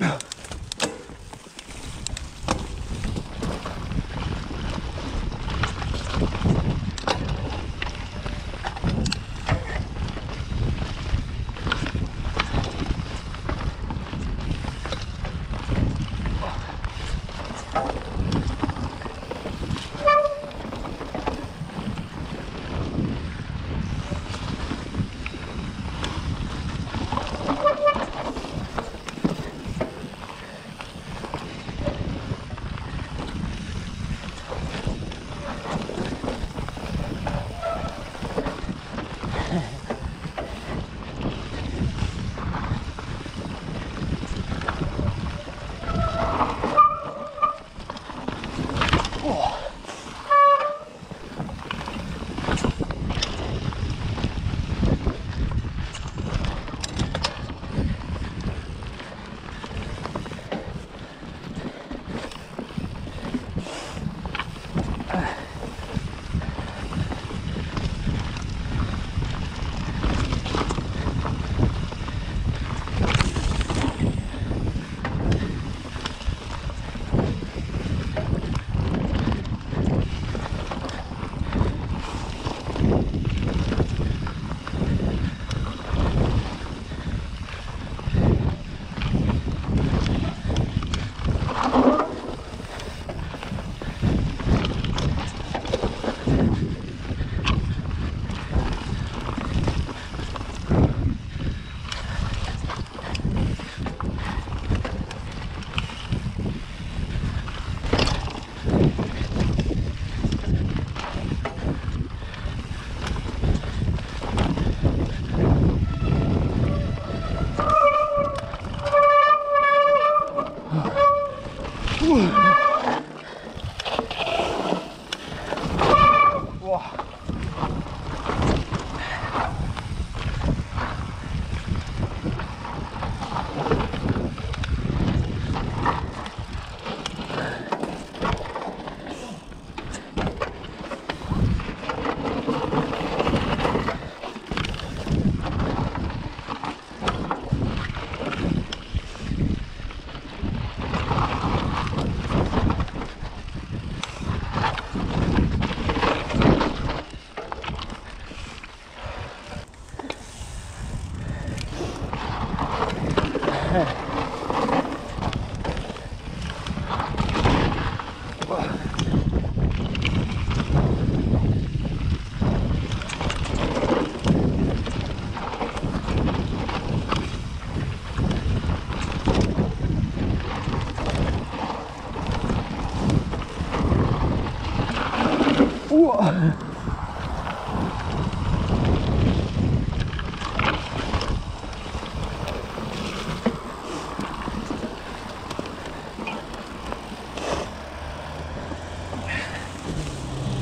No. Ooh. 哇！